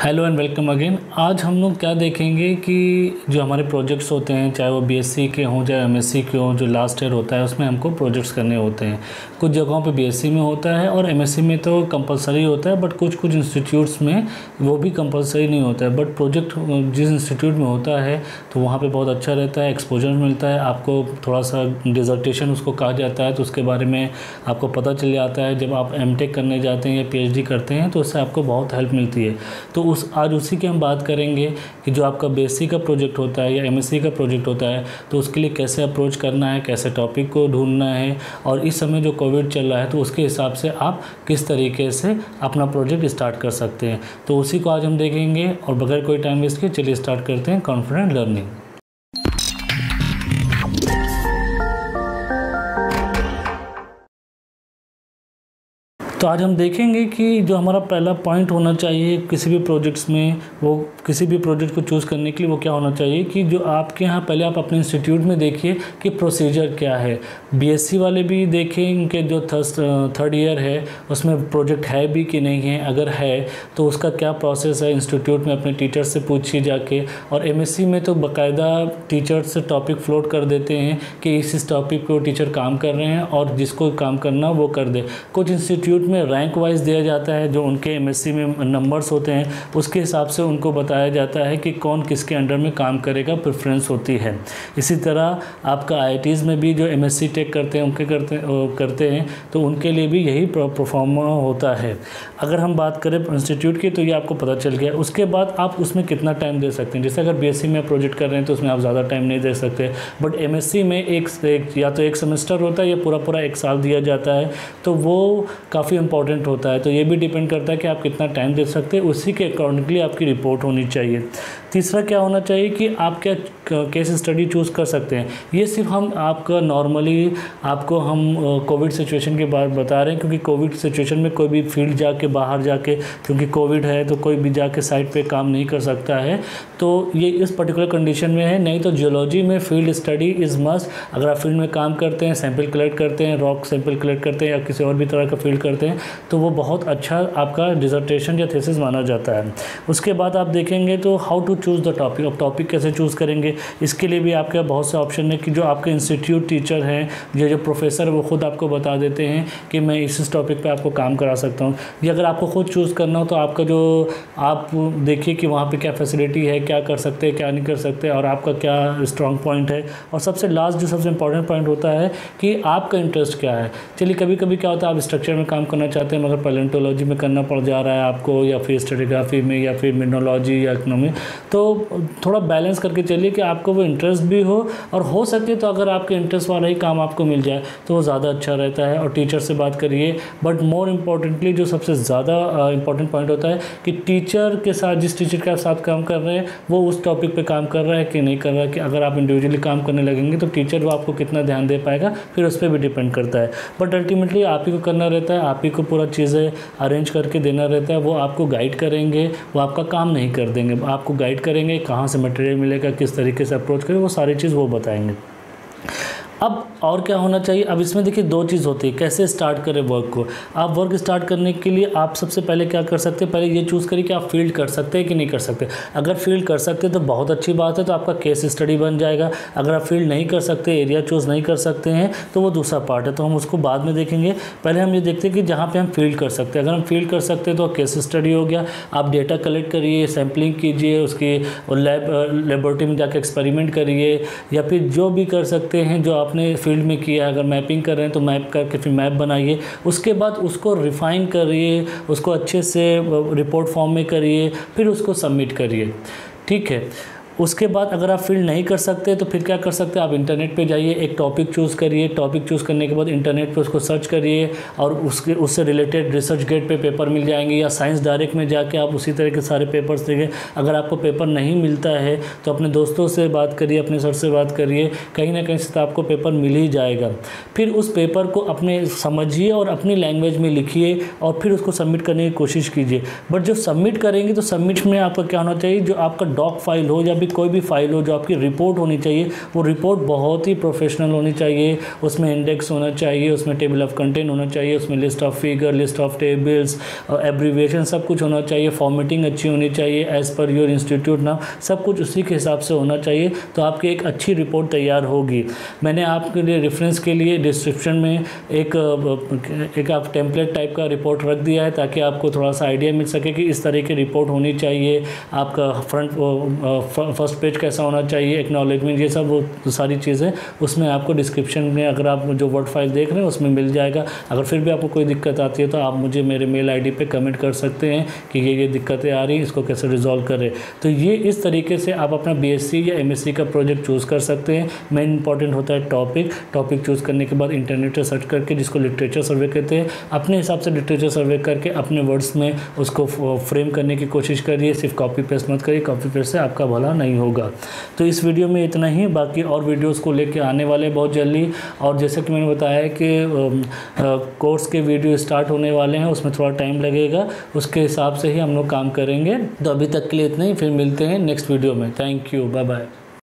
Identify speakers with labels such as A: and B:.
A: Hello and welcome again आज हम लोग क्या देखेंगे कि जो हमारे प्रोजेक्ट्स होते हैं, चाहे वो बीएससी के हों, चाहे एमएससी के हों, जो लास्ट ईयर होता है, उसमें हमको प्रोजेक्ट्स करने होते हैं। कुछ जगहों पे बीएससी में होता है और एमएससी में तो कंपलसरी होता है बट कुछ कुछ इंस्टीट्यूट्स में वो भी कंपलसरी नहीं होता है। बट प्रोजेक्ट जिस इंस्टीट्यूट में होता है तो वहाँ पर बहुत अच्छा रहता है एक्सपोजर मिलता है, आपको थोड़ा सा डिजर्टेशन उसको कहा जाता है तो उसके बारे में आपको पता चल जाता है। जब आप एम करने जाते हैं या पीएचडी करते हैं तो उससे आपको बहुत हेल्प मिलती है। तो उस, आज उसी की हम बात करेंगे कि जो आपका बी का प्रोजेक्ट होता है या एमएससी का प्रोजेक्ट होता है तो उसके लिए कैसे अप्रोच करना है, कैसे टॉपिक को ढूंढना है और इस समय जो कोविड चल रहा है तो उसके हिसाब से आप किस तरीके से अपना प्रोजेक्ट स्टार्ट कर सकते हैं। तो उसी को आज हम देखेंगे और बगैर कोई टाइम वेस्ट के, चलिए स्टार्ट करते हैं कॉन्फिडेंट लर्निंग आज हम देखेंगे कि जो हमारा पहला पॉइंट होना चाहिए किसी भी प्रोजेक्ट्स में, वो किसी भी प्रोजेक्ट को चूज़ करने के लिए वो क्या होना चाहिए कि जो आपके यहाँ पहले आप अपने इंस्टीट्यूट में देखिए कि प्रोसीजर क्या है। बीएससी वाले भी देखें उनके जो थर्ड ईयर है, उसमें प्रोजेक्ट है भी कि नहीं है? अगर है तो उसका क्या प्रोसेस है? इंस्टीट्यूट में अपने टीचर से पूछिए जाके। और एमएससी में तो बाकायदा टीचर से टॉपिक फ्लोट कर देते हैं कि इस इस टॉपिक पर टीचर काम कर रहे हैं और जिसको काम करना वो कर दे। कुछ इंस्टीट्यूट में रैंक वाइज दिया जाता है, जो उनके एमएससी में नंबर्स होते हैं, उसके हिसाब से उनको बताया जाता है कि कौन किसके अंडर में काम करेगा प्रेफरेंस होती है। इसी तरह आपका आई में भी जो एमएससी टेक करते हैं, उनके करते करते हैं तो उनके लिए भी यही परफॉर्म होता है। अगर हम बात करें इंस्टीट्यूट की तो ये आपको पता चल गया। उसके बाद आप उसमें कितना टाइम दे सकते हैं। जैसे अगर बीएससी में प्रोजेक्ट कर रहे हैं तो उसमें आप ज़्यादा टाइम नहीं दे सकते। बट एमएससी में एक या तो एक सेमेस्टर होता है, या पूरा पूरा एक साल दिया जाता है तो वो काफ़ी इंपॉर्टेंट होता है। तो ये भी डिपेंड करता है कि आप कितना टाइम दे सकते हैं। उसी के अकॉर्डिंगली आपकी रिपोर्ट होनी चाहिए। तीसरा क्या होना चाहिए कि आप क्या केस स्टडी चूज़ कर सकते हैं। ये सिर्फ़ हम आपका नॉर्मली आपको हम कोविड सिचुएशन के बाद बता रहे हैं क्योंकि कोविड सिचुएशन में कोई भी फ़ील्ड जाके, बाहर जाके, क्योंकि कोविड है तो कोई भी जाके साइट पे काम नहीं कर सकता है। तो ये इस पर्टिकुलर कंडीशन में है। नहीं तो जियोलॉजी में फ़ील्ड स्टडी इज़ मस्ट अगर आप फ़ील्ड में काम करते हैं सैंपल कलेक्ट करते हैं रॉक सैंपल कलेक्ट करते हैं या किसी और भी तरह का फ़ील्ड करते हैं तो वो बहुत अच्छा आपका डिजर्टेशन या थेसिस माना जाता है। उसके बाद आप देखेंगे तो how to choose the topic अब टॉपिक कैसे चूज़ करेंगे, इसके लिए भी आपके बहुत से ऑप्शन है कि जो आपके इंस्टीट्यूट टीचर हैं जो जो प्रोफेसर वो खुद आपको बता देते हैं कि मैं इस टॉपिक पर आपको काम करा सकता हूँ। या अगर आपको खुद चूज़ करना हो तो आपका जो, आप देखिए कि वहाँ पर क्या फैसिलिटी है, क्या कर सकते हैं, क्या नहीं कर सकते और आपका क्या स्ट्रॉन्ग पॉइंट है। और सबसे लास्ट जो सबसे इंपॉर्टेंट पॉइंट होता है कि आपका इंटरेस्ट क्या है। चलिए कभी कभी क्या होता है, आप स्ट्रक्चर में काम करना चाहते हैं मगर पैलेंटोलॉजी में करना पड़ जा रहा है आपको, या फिर स्टेडिग्राफी में, या फिर मिनोलॉजी या इकनॉमी तो थोड़ा बैलेंस करके चलिए कि आपको वो इंटरेस्ट भी हो, और हो सके तो अगर आपके इंटरेस्ट वाला ही काम आपको मिल जाए तो वो ज़्यादा अच्छा रहता है. और टीचर से बात करिए बट मोर इम्पॉर्टेंटली जो सबसे ज़्यादा इंपॉर्टेंट पॉइंट होता है कि टीचर के साथ, जिस टीचर के साथ काम कर रहे हैं, वो उस टॉपिक पर काम कर रहा है कि नहीं कर रहा है, कि अगर आप इंडिविजुअली काम करने लगेंगे तो टीचर वो आपको कितना ध्यान दे पाएगा, फिर उस पर भी डिपेंड करता है. बट अल्टीमेटली आप ही को करना रहता है, आप ही को पूरा चीज़ें अरेंज करके देना रहता है, वो आपको गाइड करेंगे, वो आपका काम नहीं कर देंगे। आपको गाइड करेंगे कहाँ से मटेरियल मिलेगा, किस तरीके से अप्रोच करें, वो सारी चीज़ वो बताएँगे। अब और क्या होना चाहिए? अब इसमें देखिए दो चीज़ होती है। कैसे स्टार्ट करें वर्क को? आप वर्क स्टार्ट करने के लिए आप सबसे पहले क्या कर सकते हैं? पहले ये चूज़ करिए कि आप फ़ील्ड कर सकते हैं कि नहीं कर सकते। अगर फ़ील्ड कर सकते तो बहुत अच्छी बात है तो आपका केस स्टडी बन जाएगा। अगर आप फ़ील्ड नहीं कर सकते एरिया चूज़ नहीं कर सकते हैं तो वो दूसरा पार्ट है। तो हम उसको बाद में देखेंगे। पहले हम ये देखते हैं कि जहाँ पर हम फ़ील्ड कर सकते हैं। अगर हम फ़ील्ड कर सकते हैं तो केस स्टडी हो गया। आप डेटा कलेक्ट करिए सैम्पलिंग कीजिए, उसकी लैब लेबोरेटरी में जाकर एक्सपेरिमेंट करिए, या फिर जो भी कर सकते हैं, जो आपने फ़ील्ड में किया, अगर मैपिंग कर रहे हैं तो मैप करके फिर मैप बनाइए। उसके बाद उसको रिफ़ाइन करिए, उसको अच्छे से रिपोर्ट फॉर्म में करिए, फिर उसको सबमिट करिए। ठीक है? उसके बाद अगर आप फिल नहीं कर सकते तो फिर क्या कर सकते हैं? आप इंटरनेट पे जाइए, एक टॉपिक चूज़ करिए। टॉपिक चूज़ करने के बाद इंटरनेट पे उसको सर्च करिए और उसके, उससे रिलेटेड रिसर्च गेट पे पेपर मिल जाएँगे या साइंस डायरेक्ट में जाके आप उसी तरह के सारे पेपर्स देखें। अगर आपको पेपर नहीं मिलता है तो अपने दोस्तों से बात करिए, अपने सर से बात करिए। कहीं ना कहीं से तो आपको पेपर मिल ही जाएगा। फिर उस पेपर को अपने समझिए और अपनी लैंग्वेज में लिखिए और फिर उसको सबमिट करने की कोशिश कीजिए। बट जब सबमिट करेंगे तो सबमिट में आपका क्या होना चाहिए? जो आपका डॉक फ़ाइल हो या भी कोई भी फ़ाइल हो जो आपकी रिपोर्ट होनी चाहिए, वो रिपोर्ट बहुत ही प्रोफेशनल होनी चाहिए। उसमें इंडेक्स होना चाहिए, उसमें टेबल ऑफ़ कंटेंट होना चाहिए, उसमें list of figure list of tables abbreviation सब कुछ होना चाहिए फॉर्मेटिंग अच्छी होनी चाहिए एज़ पर योर इंस्टीट्यूट नाम सब कुछ उसी के हिसाब से होना चाहिए तो आपकी एक अच्छी रिपोर्ट तैयार होगी। मैंने आपके लिए रेफरेंस के लिए डिस्क्रिप्शन में एक एक आप टेम्पलेट टाइप का रिपोर्ट रख दिया है, ताकि आपको थोड़ा सा आइडिया मिल सके कि इस तरह की रिपोर्ट होनी चाहिए, आपका फ्रंट फ़र्स्ट पेज कैसा होना चाहिए एक्नॉलेजमेंट ये सब, वो सारी चीज़ें, उसमें आपको डिस्क्रिप्शन में अगर आप जो वर्ड फ़ाइल देख रहे हैं, उसमें मिल जाएगा। अगर फिर भी आपको कोई दिक्कत आती है तो आप मुझे मेरे मेल आईडी पे कमेंट कर सकते हैं कि ये ये दिक्कतें आ रही हैं, इसको कैसे रिजॉल्व करें। तो ये इस तरीके से आप अपना बीएससी या एमएससी का प्रोजेक्ट चूज़ कर सकते हैं। मेन इंपॉर्टेंट होता है टॉपिक टॉपिक चूज़ करने के बाद इंटरनेट पर सर्च करके, जिसको लिटरेचर सर्वे कहते हैं, अपने हिसाब से लिटरेचर सर्वे करके अपने वर्ड्स में उसको फ्रेम करने की कोशिश करिए। सिर्फ़ कॉपी पेस्ट मत करिए कॉपी पेस्ट से आपका भला नहीं होगा। तो इस वीडियो में इतना ही। बाकी और वीडियोस को लेके आने वाले बहुत जल्दी। और जैसे कि मैंने बताया कि कोर्स के वीडियो स्टार्ट होने वाले हैं, उसमें थोड़ा टाइम लगेगा। उसके हिसाब से ही हम लोग काम करेंगे। तो अभी तक के लिए इतना ही। फिर मिलते हैं नेक्स्ट वीडियो में। Thank you. Bye bye.